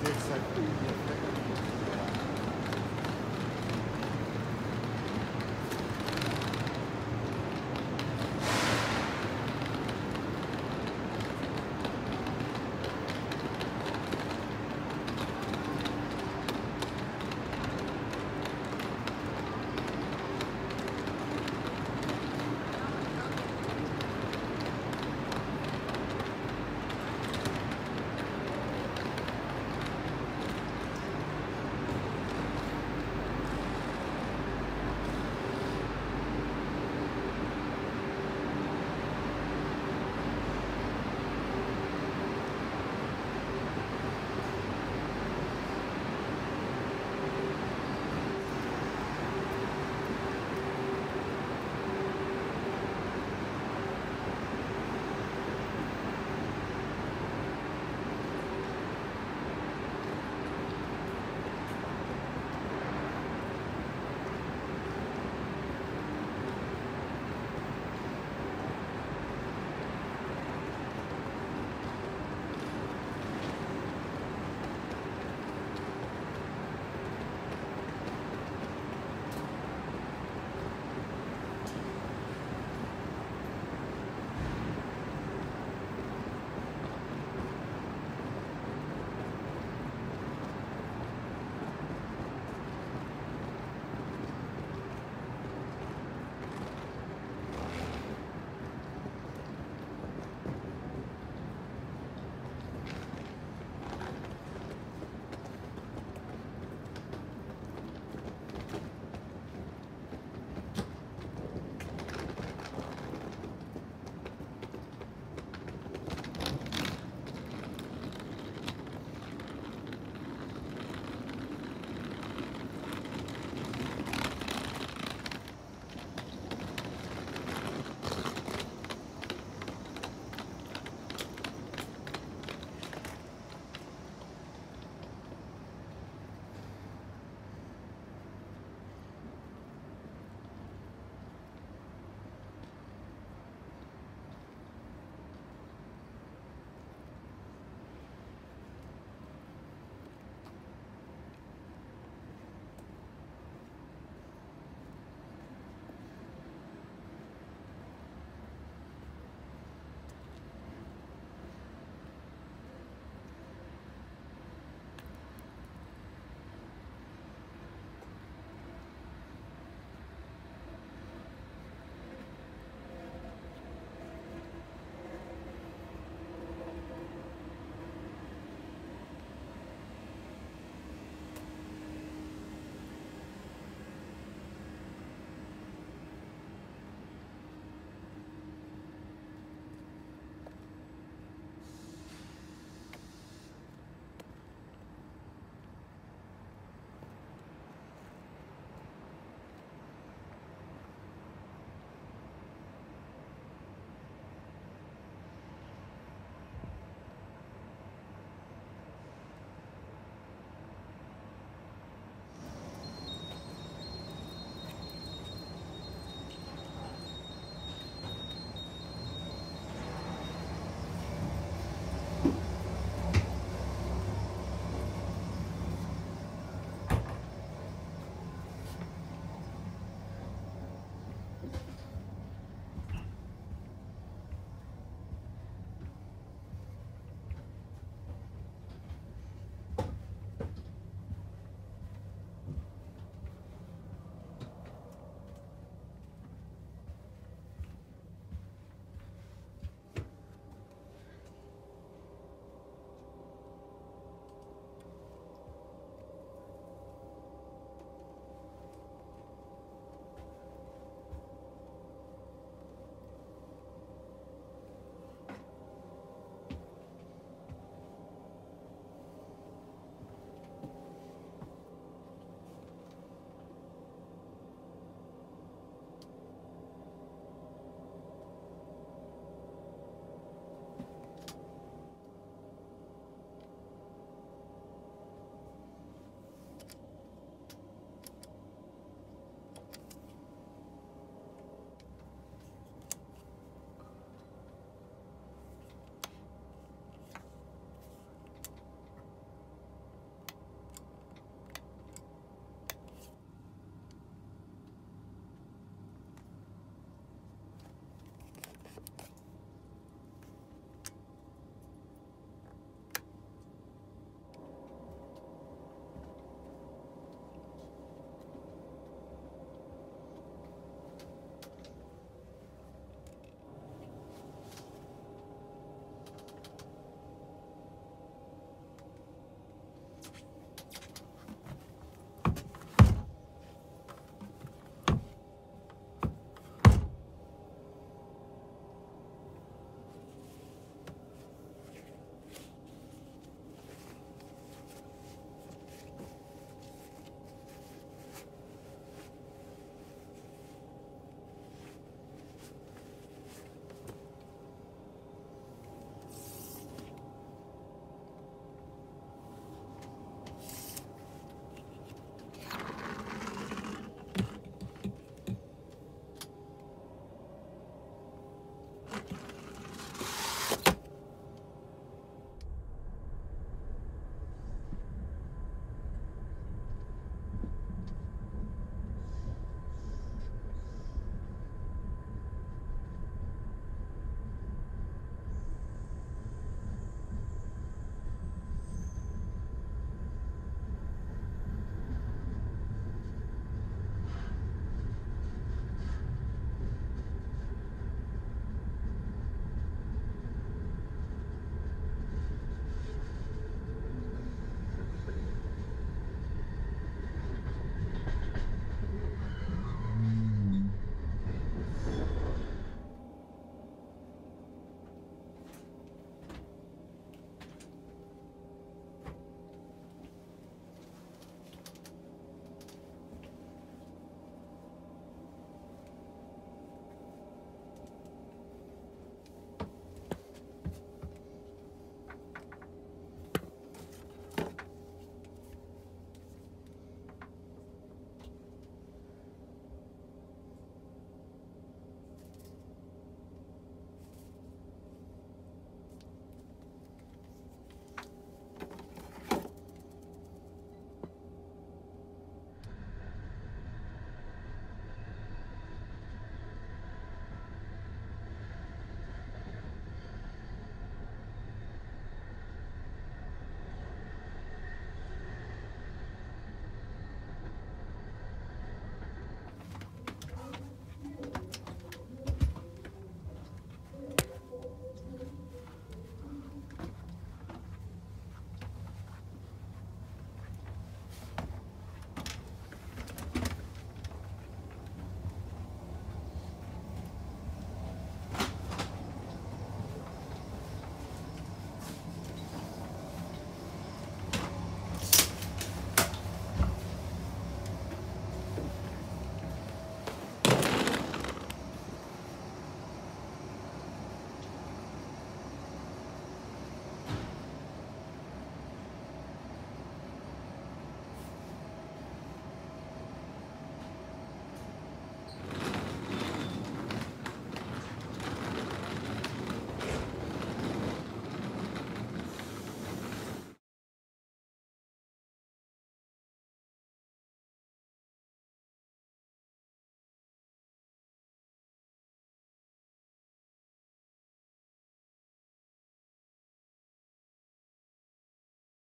Sí, exacto.